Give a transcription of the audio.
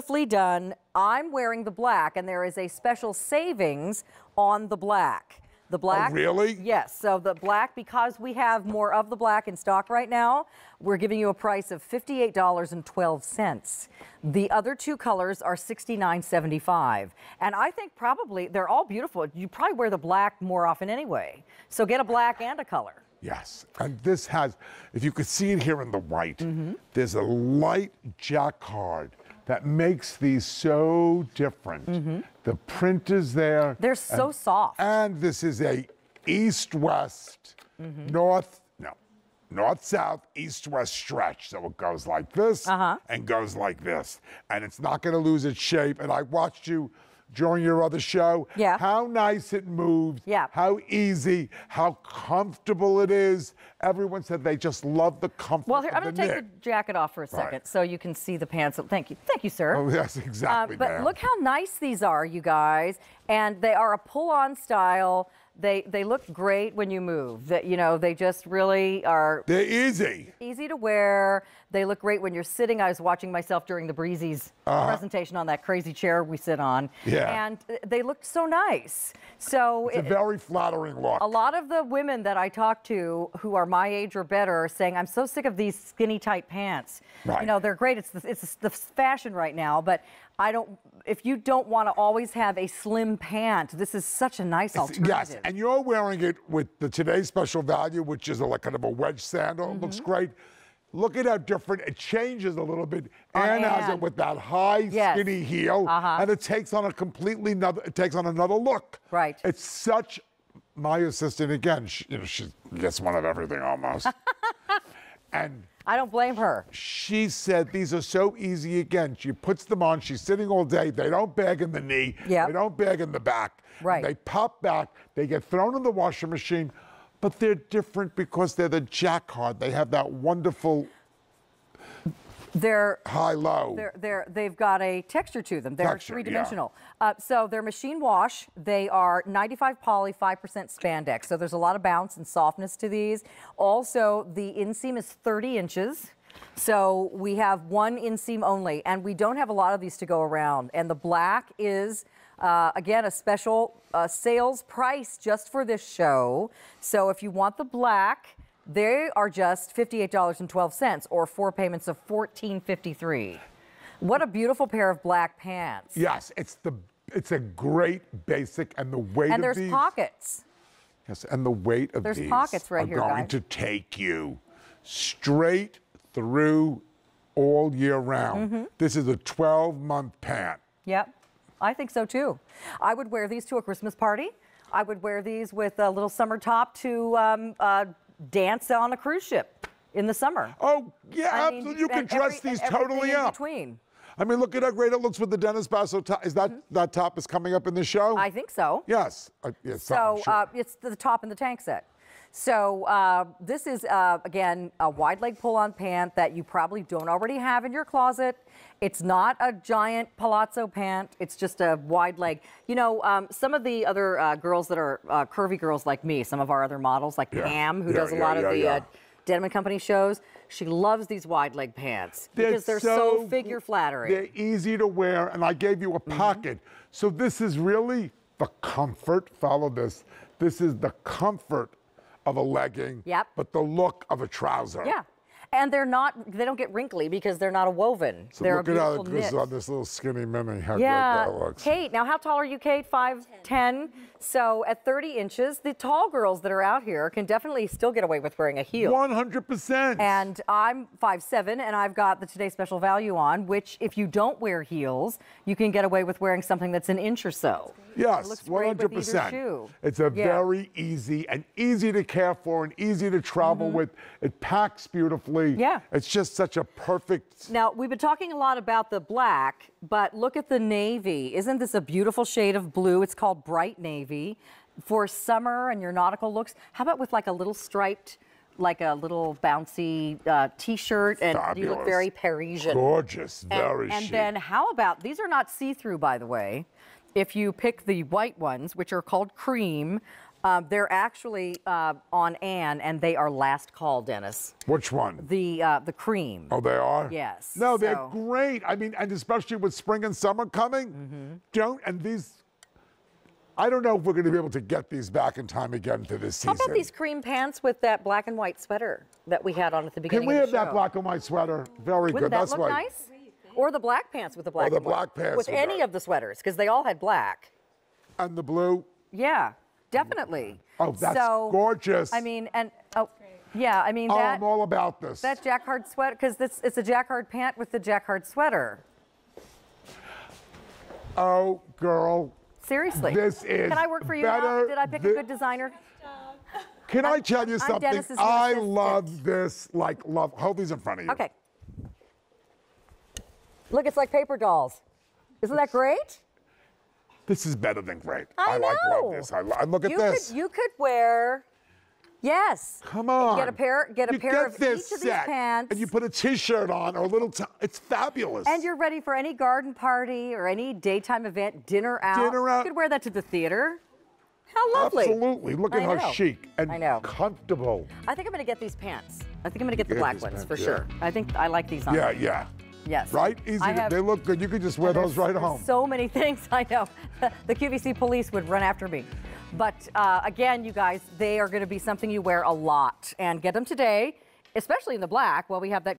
beautifully done. I'm wearing the black, and there is a special savings on the black. The black. really? Yes. So the black, because we have more of the black in stock right now, we're giving you a price of $58.12. The other two colors are $69.75. And I think probably they're all beautiful. You probably wear the black more often anyway. So get a black and a color. Yes, and this has, if you could see it here in the white, Mm-hmm. there's a light jacquard that makes these so different. The print is there. They're so and- soft. And this is a east-west, Mm-hmm. north, no, north-south, east-west stretch. So it goes like this Uh-huh. and goes like this. And it's not going to lose its shape. And I watched you during your other show. Yeah. How nice it moves. Yeah. How easy, how comfortable it is. Everyone said they just love the comfort Well, here, I'm going to take the jacket off for a Right. second so you can see the pants. Thank you. Thank you, sir. Oh, yes, Uh, exactly. but ma'am. look how nice these are, you guys. And they are a pull-on style. They they look great when you move. That you know, they just really are They're easy. easy to wear. They look great when you're sitting. I was watching myself during the Breezies presentation on that crazy chair we sit on. Uh-huh. Yeah. And uh, they looked so nice. So It's a very flattering look. a lot of the women that I talk to who are my age or better are saying, I'm so sick of these skinny tight pants. Right. You know, they're great. It's the, it's the fashion right now, but I don't, if you don't want to always have a slim pant, this is such a nice alternative. Yes, and you're wearing it with the today's special value, which is a, like kind of a wedge sandal. It looks Mm-hmm. great. Look at how different it changes a little bit. Anne has it with that high, Yes. skinny heel, Uh-huh. and it takes on a completely another. It takes on another look. Right. It's such. My assistant again. She, you know, she gets one of everything almost. and I don't blame her. she said these are so easy again. She puts them on, she's sitting all day. They don't bag in the knee, Yep. they don't bag in the back. Right. They pop back, they get thrown in the washing machine, but they're different because they're the jacquard. They have that wonderful They're high low. They're, they're, they've got a texture to them. They're Texture, three dimensional. Uh, so they're machine wash. They are 95 poly, 5% spandex. So there's a lot of bounce and softness to these. Also, the inseam is 30 inches. So we have one inseam only, and we don't have a lot of these to go around. And the black is, uh, again, a special uh, sales price just for this show. So if you want the black, they are just $58.12 or four payments of $14.53. What a beautiful pair of black pants. yes, it's the it's a great basic and the weight And of there's these. pockets. Yes, and the weight of There's these pockets right are here, going guys. to take you straight through all year round. Mm-hmm. This is a 12 month pant. Yep, I think so too. I would wear these to a Christmas party. I would wear these with a little summer top to um, uh, dance on a cruise ship in the summer. Oh, yeah, I mean. You can dress every- these totally up. Between. I mean, look at how great it looks with the Dennis Basso top. Is that that top is coming up in the show? I think so. yes. Yes So sure. uh, it's the top in the tank set. So uh, this is uh, again a wide leg pull-on pant that you probably don't already have in your closet. It's not a giant palazzo pant. It's just a wide leg. You know, um, some of the other uh, girls that are uh, curvy girls like me, some of our other models like Yeah. Pam, who Yeah, does a yeah, lot of the uh, Denim and Company shows, she loves these wide leg pants They're because they're so, so figure flattering. They're easy to wear, and I gave you a Mm-hmm. pocket. So this is really the comfort. Follow this. This is the comfort of a legging, Yep. but the look of a trouser. yeah. And they're not, they don't get wrinkly because they're not a woven. So they're look a at how beautiful it goes on this little skinny mini. How Yeah, great that looks. Kate. Now, how tall are you, Kate? Five, ten. So at 30 inches, the tall girls that are out here can definitely still get away with wearing a heel. 100%. And I'm 5'7", and I've got the Today Special Value on, which if you don't wear heels, you can get away with wearing something that's an inch or so. Yes, looks great with either 100%. It's a Yeah. very easy and easy to care for and easy to travel mm-hmm. with. It packs beautifully. Yeah. It's just such a perfect. Now, we've been talking a lot about the black, but look at the navy. Isn't this a beautiful shade of blue? It's called bright navy for summer and your nautical looks. How about with like a little striped, like a little bouncy uh, t-shirt and you look very Parisian. Gorgeous, And- very and chic. then how about, these are not see-through by the way. If you pick the white ones, which are called cream, Um, they're actually uh, on Anne, and they are last call, Dennis. Which one? The uh, the cream. Oh, they are? Yes, No, they're so- great. I mean, and especially with spring and summer coming, Mm-hmm. don't, and these, I don't know if we're going to be able to get these back in time again to this season. How about these cream pants with that black and white sweater that we had on at the beginning Can we have show? that black and white sweater? Very Wouldn't good. that That's look why. nice? Or the black pants with the black the and white. black pants with with any that. of the sweaters because they all had black. And the blue. Yeah, definitely. Oh, that's so, gorgeous. I mean, and oh, yeah, I mean Oh, that I'm all about this. that jacquard sweater because it's it's a jacquard pant with the jacquard sweater. oh, girl. Seriously. This is Can I work for you now? Did I pick a good designer? Can I tell you I'm something? I love this. Like, love. Hold these in front of you. Okay. Look, it's like paper dolls. Isn't that great? This is better than great. I like love this. I lo- look at you this. Could, you could wear. Yes. Come on. Get a pair. Get a you pair get of this each of these pants. And you put a t-shirt on or a little. It's fabulous. And you're ready for any garden party or any daytime event, dinner out. Dinner out. You could wear that to the theater. How lovely. Absolutely. Look at I how know. chic and I know. comfortable. I think I'm going to get these pants. I think I'm going to get the black ones pants, for yeah. sure. I think I like these on. Yeah, yeah. Yes. Right? Easy. To- have- they look good. You could just wear those right home. So many things I know. the QVC police would run after me. But uh, again, you guys, they are going to be something you wear a lot. And get them today, especially in the black, while we have that